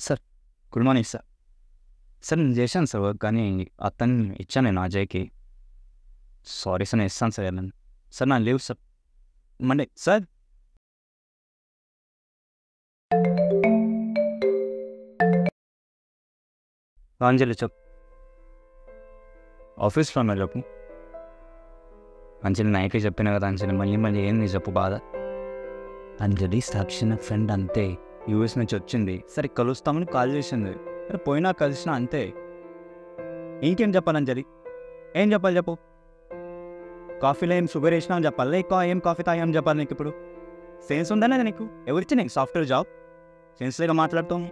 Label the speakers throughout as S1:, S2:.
S1: Sir good morning sir. Sir నేను చేశాను sir work కానీ అతను ఇచ్చాను నేను అజయ్కి. సారీ సార్ నేను ఇస్తాను సార్ వెళ్ళండి సార్ నా leave sir. Monday sir. Anjali చెప్పు. ఆఫీస్లో ఉన్నా చెప్పు. అంజలి నైట్కి చెప్పినా కదా అంజలి మళ్ళీ మళ్ళీ ఏంది చెప్పు బాధ? అంజలి సాక్షి ఫ్రెండ్ అంతే. యూఎస్ నుంచి వచ్చింది. సరే కలుస్తామని కాల్ చేసింది. సరే పోయినా కలిసినా అంతే. ఇంకేం చెప్పాలి అంజలి? ఏం చెప్పాలి చెప్పు. కాఫీలో ఏం షుగర్ వేసినా అని చెప్పాలి? లేక ఏం కాఫీ తాగామని చెప్పాలి నీకు ఇప్పుడు? సెన్స్ ఉందనే నీకు? ఎవరిచ్చి నీకు సాఫ్ట్వేర్ జాబ్ సెన్స్ లేక మాట్లాడుతాం.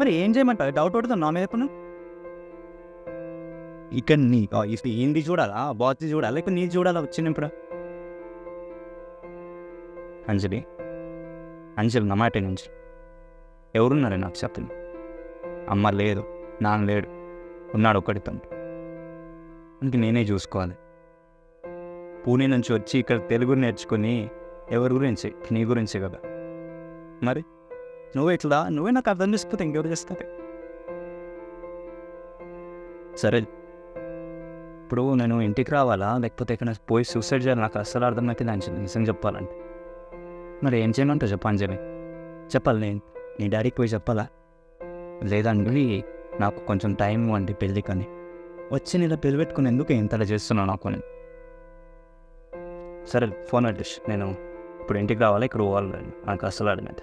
S1: మరి ఏం చేయమంటారు? డౌట్ పడుతుంది నా మీద ఇప్పుడు ఇక్కడ నీ ఇప్పుడు ఏంది చూడాలా? బాత్ చూడాలా? ఇప్పుడు నీ చూడాలా? వచ్చింది ఇప్పుడు? అంజలి అంజలి నా మాట నుంచి ఎవరున్నారు నాకు చెప్పండి. అమ్మ లేదు నాన్న లేడు ఉన్నాడు ఒకటి తండ్రి. అందుకే నేనే చూసుకోవాలి. పూణే నుంచి వచ్చి ఇక్కడ తెలుగు నేర్చుకుని ఎవరి గురించి? నీ గురించి కదా. మరి? నువ్వే ఇట్లా నువ్వే నాకు అర్థం చేసుకుంటే ఇంకెవరు చేస్తారు? సరే. ఇప్పుడు నేను ఇంటికి రావాలా? లేకపోతే ఇక్కడ పోయి సూసైడ్ చేయాలి? నాకు అస్సలు అర్థం అయితే దాని నిజం చెప్పాలంటే. మరి ఏం చేయమంటావు చెప్పు అంజలి. చెప్పాలి నేను. నీ డాడీకి పోయి చెప్పాలా? లేదండి నాకు కొంచెం టైం ఇవ్వండి పెళ్ళికని వచ్చి నేను పెళ్ళి పెట్టుకుని ఎందుకు ఇంతలా చేస్తున్నావు నాకు అని. సరే ఫోన్ అడ్రస్ నేను ఇప్పుడు ఇంటికి రావాలి? ఇక్కడ పోవాలి? నాకు అసలు అడిగితే